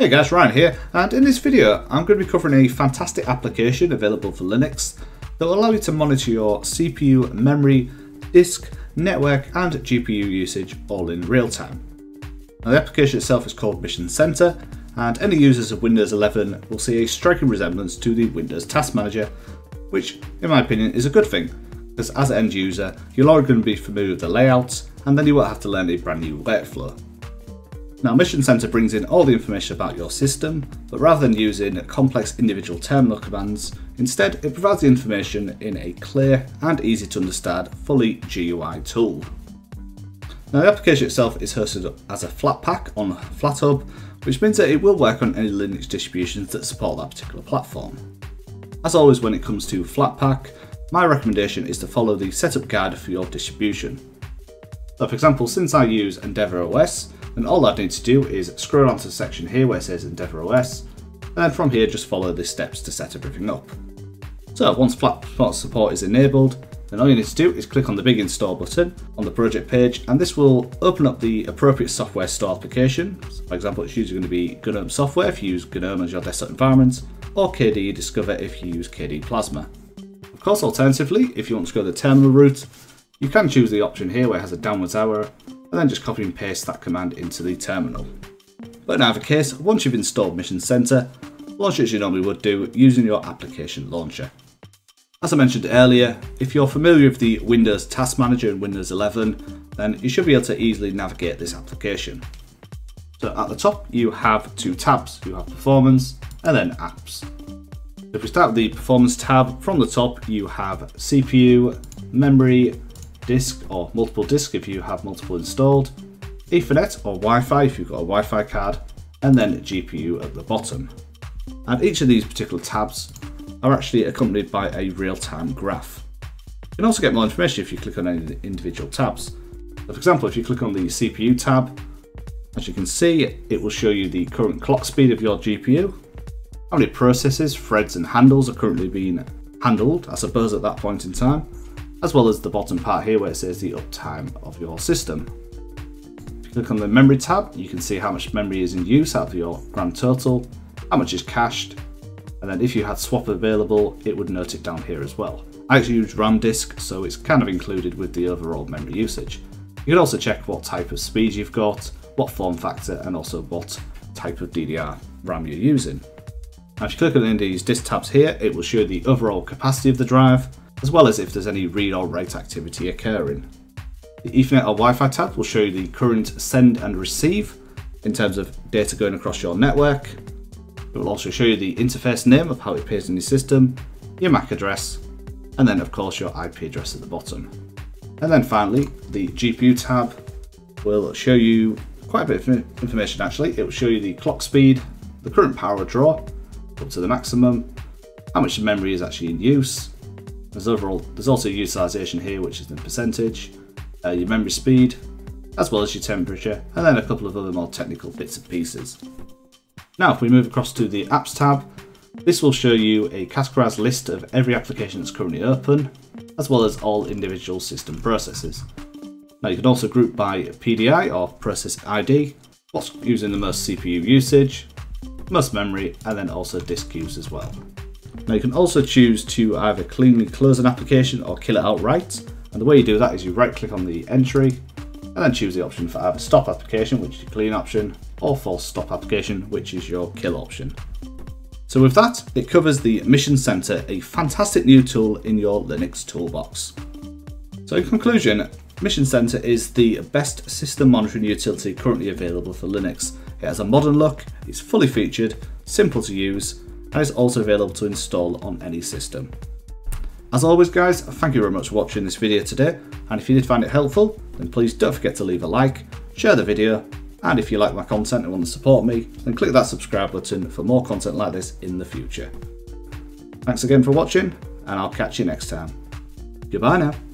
Hey guys, Ryan here, and in this video I'm going to be covering a fantastic application available for Linux that will allow you to monitor your CPU, memory, disk, network and GPU usage all in real time. Now the application itself is called Mission Center, and any users of Windows 11 will see a striking resemblance to the Windows Task Manager, which in my opinion is a good thing, because as an end user you're already going to be familiar with the layouts and then you won't have to learn a brand new workflow. Now Mission Center brings in all the information about your system, but rather than using complex individual terminal commands, instead it provides the information in a clear and easy to understand fully GUI tool. Now the application itself is hosted as a Flatpak on FlatHub, which means that it will work on any Linux distributions that support that particular platform. As always when it comes to Flatpak, my recommendation is to follow the setup guide for your distribution. So for example, since I use Endeavour OS, and all I need to do is scroll onto the section here where it says Endeavour OS, and then from here just follow the steps to set everything up. So once Flatpak support is enabled, then all you need to do is click on the big install button on the project page and this will open up the appropriate software store application. So for example, it's usually going to be GNOME software if you use GNOME as your desktop environment, or KDE Discover if you use KDE Plasma. Of course, alternatively, if you want to go the terminal route, you can choose the option here where it has a downwards arrow and then just copy and paste that command into the terminal. But in either case, once you've installed Mission Center, launch it as you normally would do using your application launcher. As I mentioned earlier, if you're familiar with the Windows Task Manager in Windows 11, then you should be able to easily navigate this application. So at the top, you have two tabs. You have Performance and then Apps. If we start with the Performance tab, from the top you have CPU, memory, disk or multiple disk if you have multiple installed, Ethernet or Wi-Fi if you've got a Wi-Fi card, and then GPU at the bottom. And each of these particular tabs are actually accompanied by a real-time graph. You can also get more information if you click on any of the individual tabs. So for example, if you click on the CPU tab, as you can see, it will show you the current clock speed of your GPU, how many processes, threads and handles are currently being handled, I suppose at that point in time, as well as the bottom part here where it says the uptime of your system. If you click on the memory tab, you can see how much memory is in use out of your grand total, how much is cached, and then if you had swap available, it would note it down here as well. I actually use RAM disk, so it's kind of included with the overall memory usage. You can also check what type of speed you've got, what form factor, and also what type of DDR RAM you're using. Now if you click on any of these disk tabs here, it will show the overall capacity of the drive, as well as if there's any read or write activity occurring. The Ethernet or Wi-Fi tab will show you the current send and receive in terms of data going across your network. It will also show you the interface name of how it appears in your system, your MAC address, and then of course your IP address at the bottom. And then finally, the GPU tab will show you quite a bit of information actually. It will show you the clock speed, the current power draw up to the maximum, how much memory is actually in use, there's overall, there's also utilization here, which is the percentage, uh, your memory speed, as well as your temperature, and then a couple of other more technical bits and pieces. Now, if we move across to the Apps tab, this will show you a categorized list of every application that's currently open, as well as all individual system processes. Now, you can also group by PID or process ID, what's using the most CPU usage, most memory, and then also disk use as well. Now you can also choose to either cleanly close an application or kill it outright. And the way you do that is you right click on the entry and then choose the option for either stop application, which is your clean option, or force stop application, which is your kill option. So with that, it covers the Mission Center, a fantastic new tool in your Linux toolbox. So in conclusion, Mission Center is the best system monitoring utility currently available for Linux. It has a modern look, it's fully featured, simple to use, and is also available to install on any system. As always guys, thank you very much for watching this video today, and if you did find it helpful, then please don't forget to leave a like, share the video, and if you like my content and want to support me, then click that subscribe button for more content like this in the future. Thanks again for watching, and I'll catch you next time. Goodbye now.